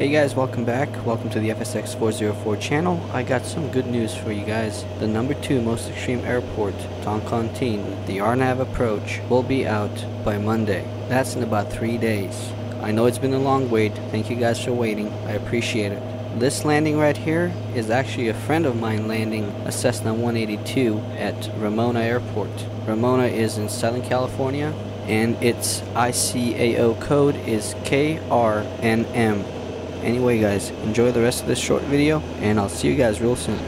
Hey guys, welcome back. Welcome to the FSX 404 channel. I got some good news for you guys. The number 2 most extreme airport, Toncontin, the RNAV approach, will be out by Monday. That's in about 3 days. I know it's been a long wait. Thank you guys for waiting. I appreciate it. This landing right here is actually a friend of mine landing a Cessna 182 at Ramona Airport. Ramona is in Southern California and its ICAO code is KRNM. Anyway guys, enjoy the rest of this short video and I'll see you guys real soon.